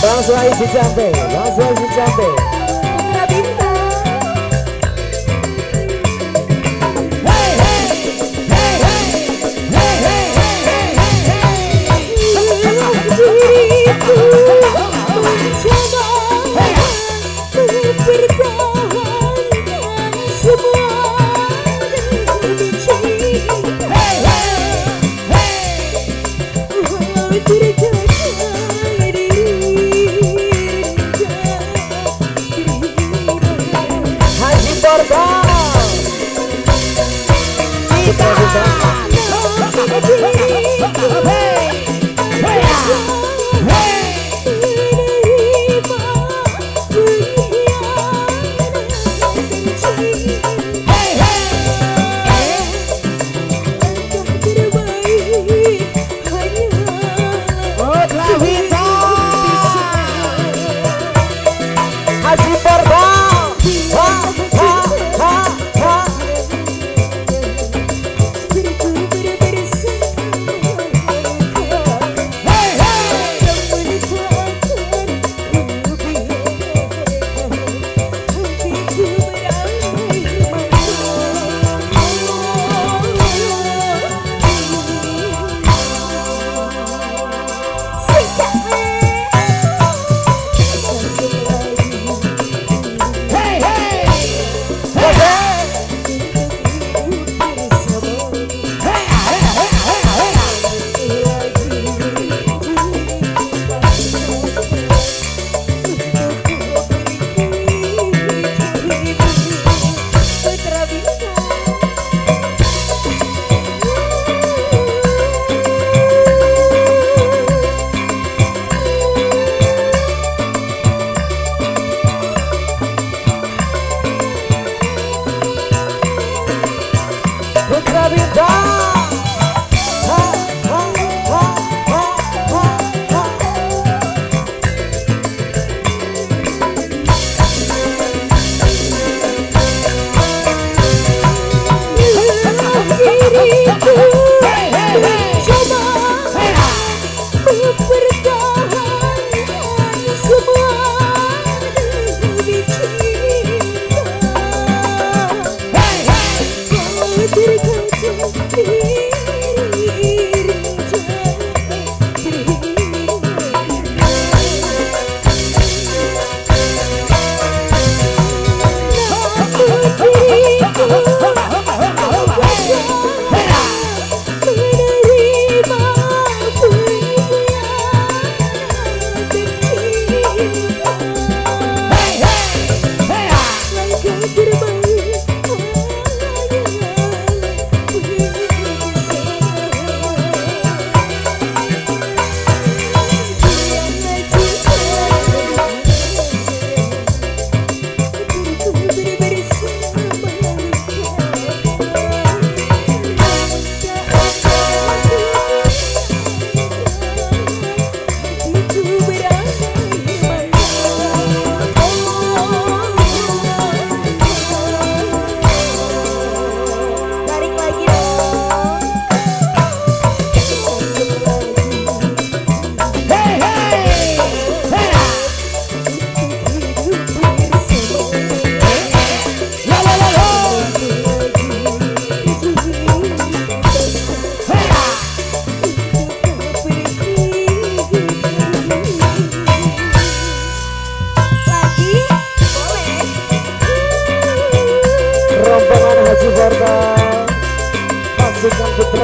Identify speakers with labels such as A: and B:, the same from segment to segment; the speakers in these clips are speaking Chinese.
A: 狼叔一起战备，狼叔一起战备。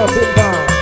A: up and down.